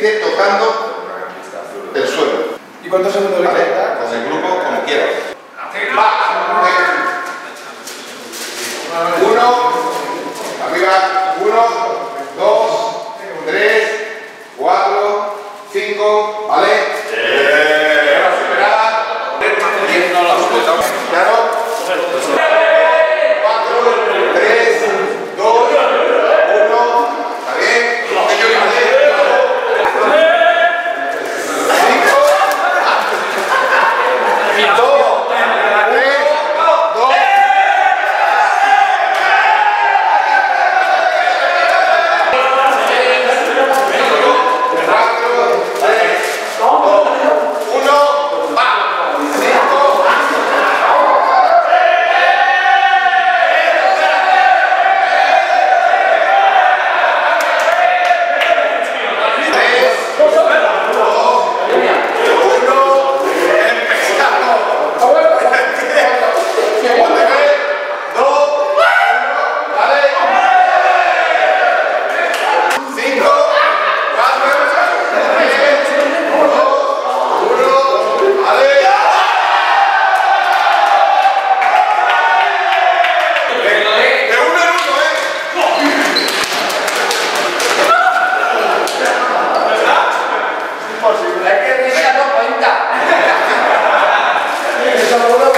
esté tocando el suelo. ¿Y cuántos segundos le ¿Vale? queda? Con el grupo como quieras. Uno, arriba, uno, dos, tres, cuatro, cinco, ¿vale? Ahora superada. Claro. Cuatro, tres, dos, uno, ¿está bien? Cinco, dos, tres, dos. Cuatro, tres, dos, uno, va. Cinco. Tres, dos, uno, empezamos. Ponte tres, dos, uno, dale. Cinco, cuatro, tres, dos, uno, dale. De uno en uno, ¿eh? Es que risa no cuenta. Esa bola